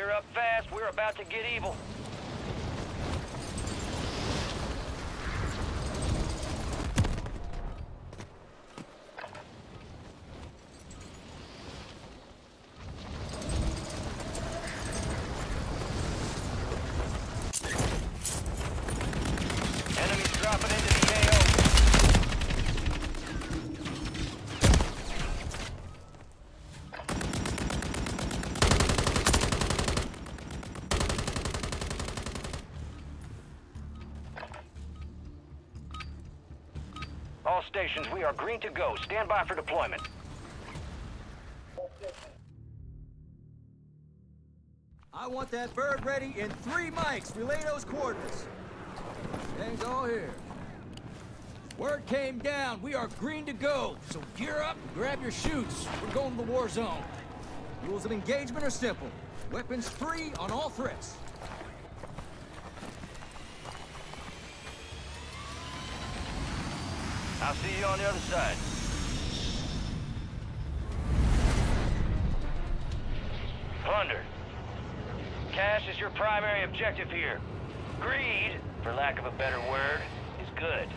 Gear up fast. We're about to get evil. Enemies dropping into the AO. All stations, we are green to go. Stand by for deployment. I want that bird ready in three mics. Relay those coordinates. Things all here. Word came down. We are green to go. So gear up and grab your chutes. We're going to the war zone. Rules of engagement are simple. Weapons free on all threats. I'll see you on the other side. Plunder. Cash is your primary objective here. Greed, for lack of a better word, is good.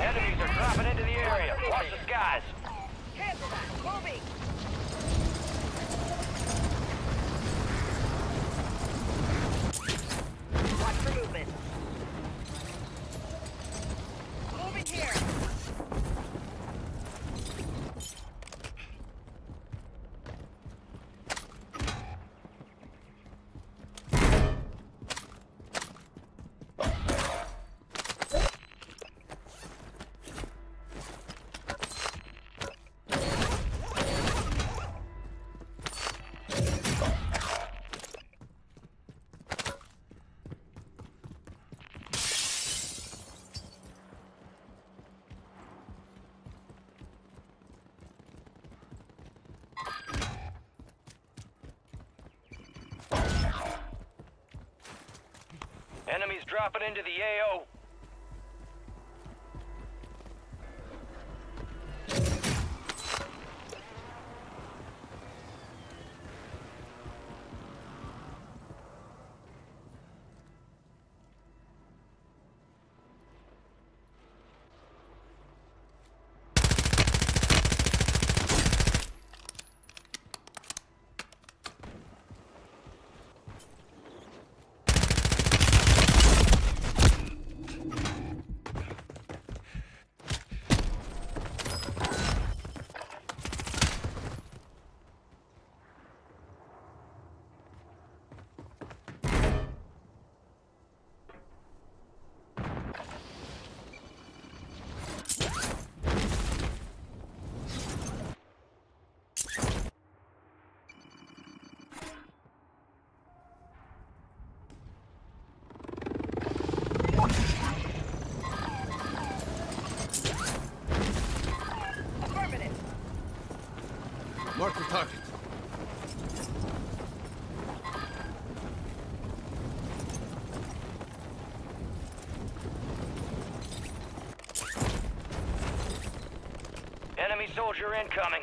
Enemies are dropping into the area. Watch the skies. Cancel that. Moving. Enemies dropping into the AO. The target. Enemy soldier incoming.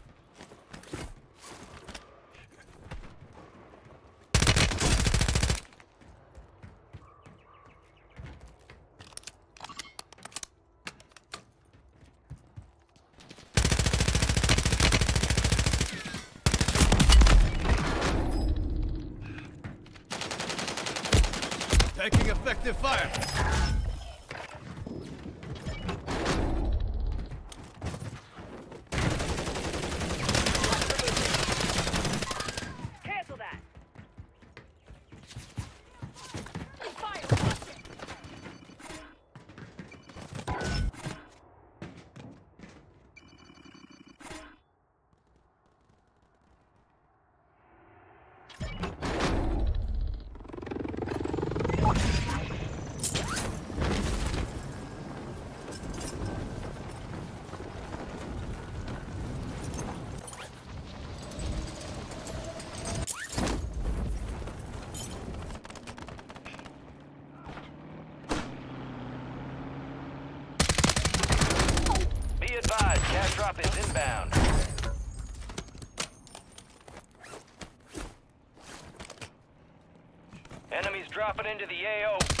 Effective fire. is inbound. Enemies dropping into the AO.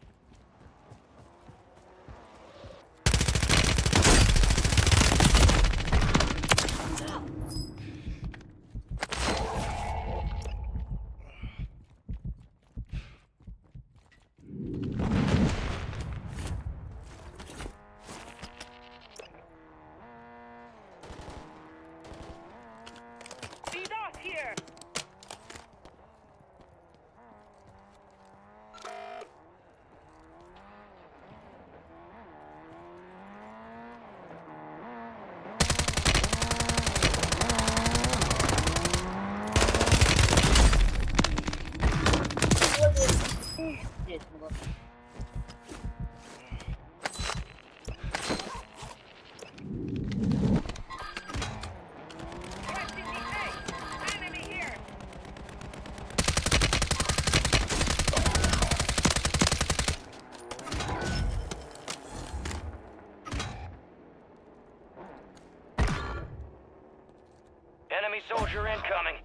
Soldier incoming.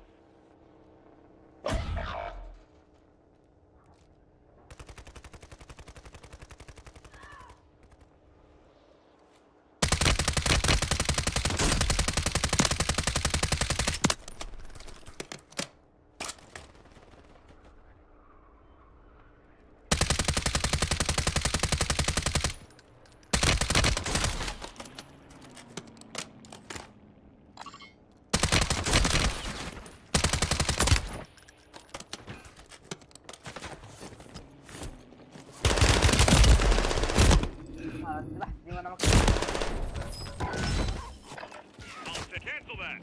Cancel that.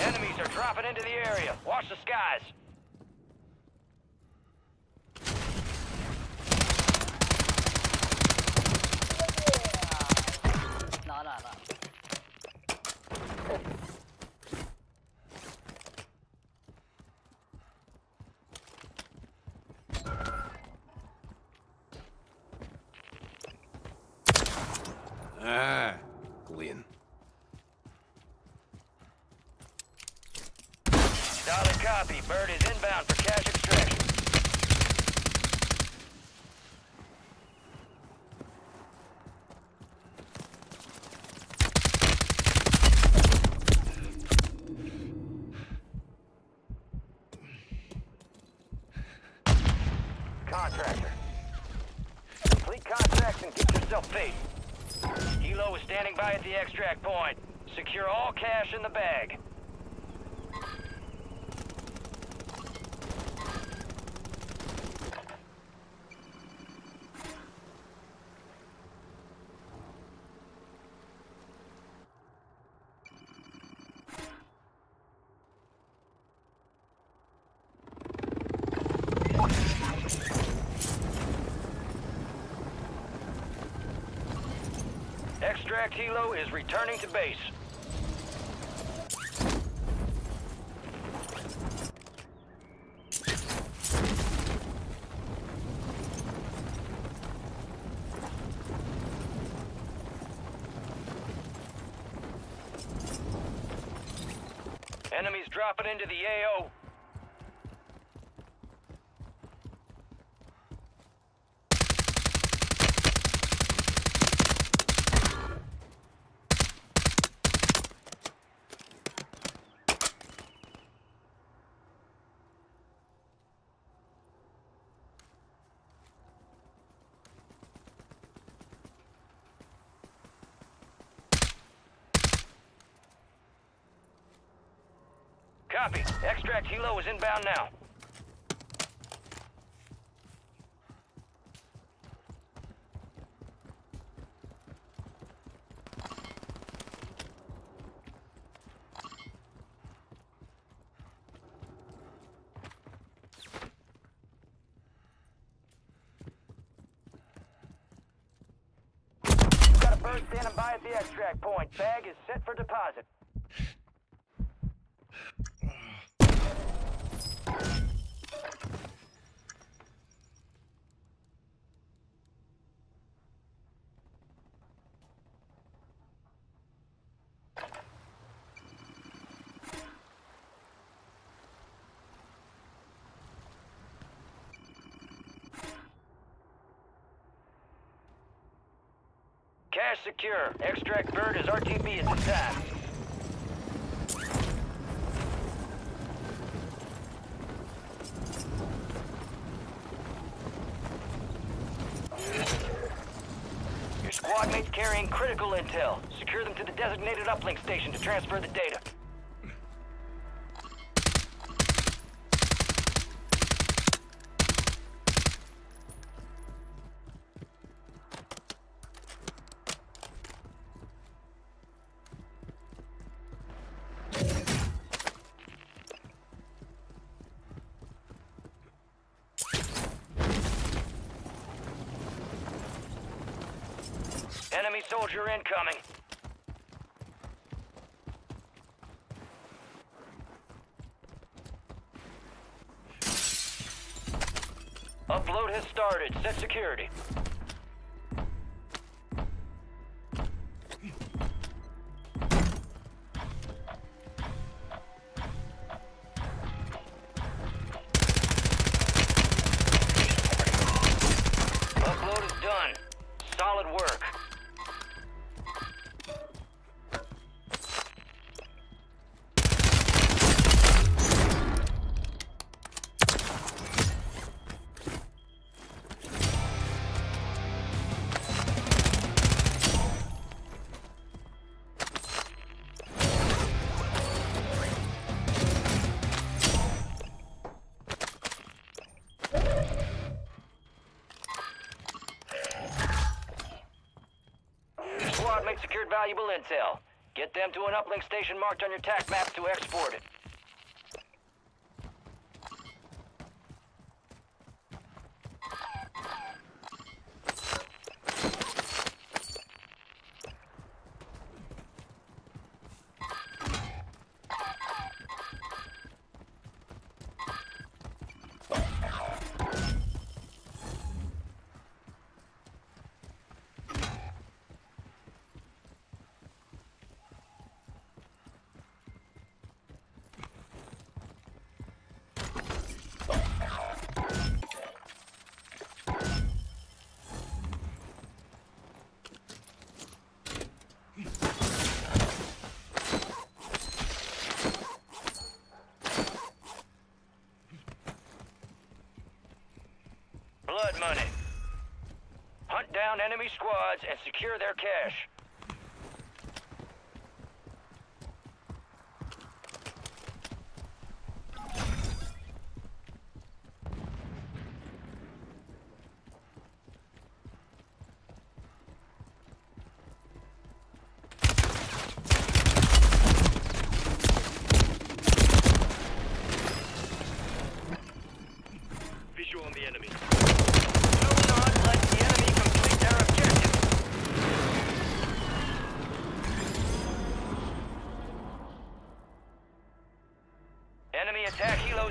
Enemies are dropping into the area. Watch the skies. Ah, Glenn. Solid copy. Bird is inbound for cash extraction. Contractor. Complete contracts and get yourself paid. Helo is standing by at the extract point. Secure all cash in the bag. Extract Helo is returning to base. Enemies dropping into the AO. Copy. Extract Helo is inbound now. Bird standing by at the extract point. Bag is set for deposit. Secure. Extract bird is RTB at this time. Your squad mates carrying critical intel. Secure them to the designated uplink station to transfer the data. Soldier incoming. Upload has started. Set security. Upload is done. Solid work. Valuable intel. Get them to an uplink station marked on your TAC map to export it. Down enemy squads and secure their cash.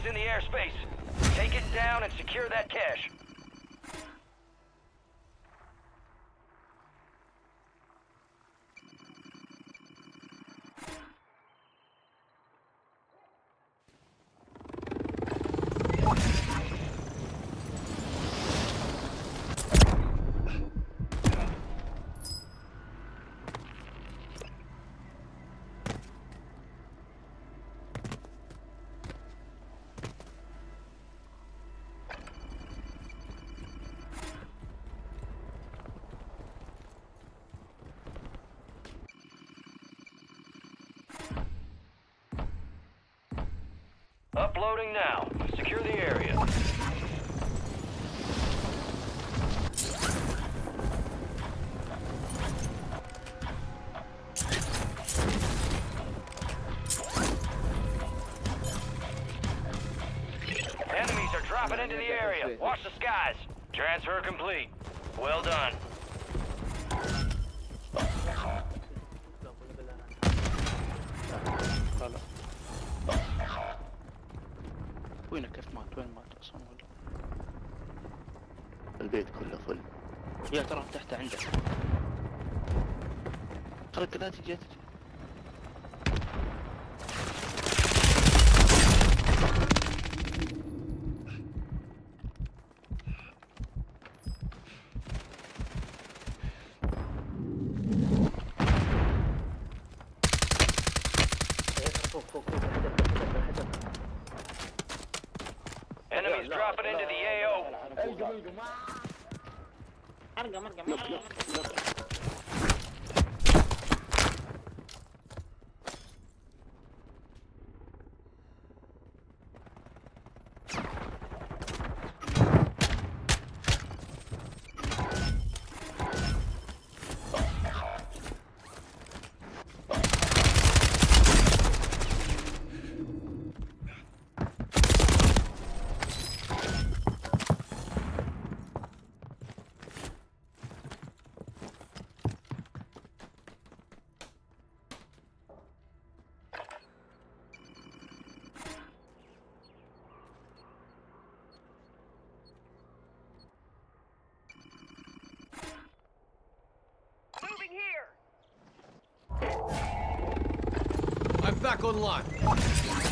in the airspace. Take it down and secure that cache. Uploading now. Secure the area. Enemies are dropping into the area. Watch the skies. Transfer complete. Well done. مات وين مات أصلا؟ ولا؟ البيت كله فل. يا ترى تحت عندك. خلك لا تجي تجي Marca, marca. I'm back online.